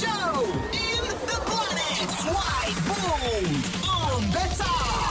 show in the planet. White Boom on Better.